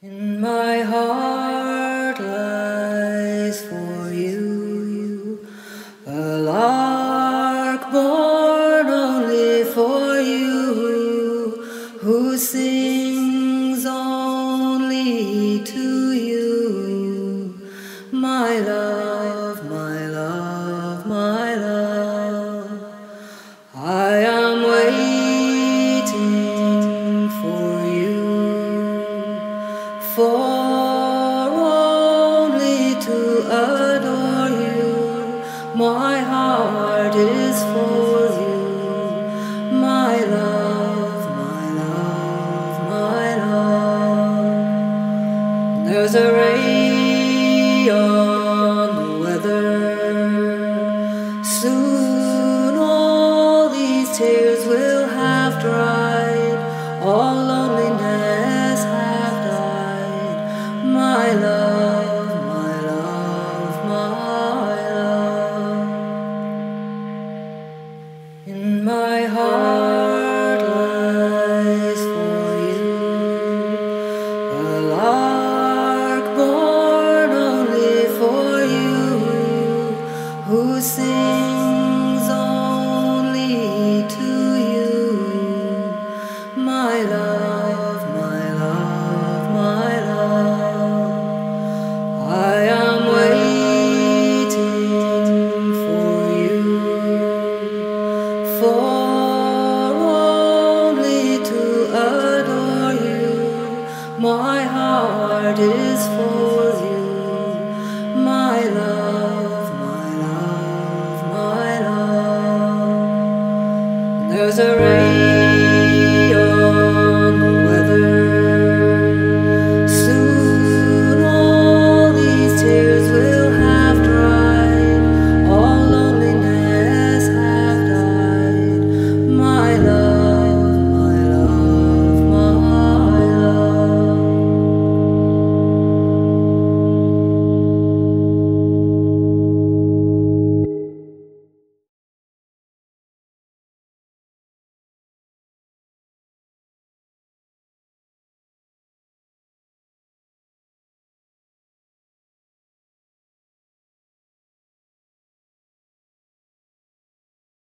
In my heart lies for you a lark born only for you, who sings only to you, my love, for only to adore you. My heart is for you, my love, my love, my love. There's a ray on In my heart for only to adore you. My heart is for you, my love, my love, my love. There's a rain.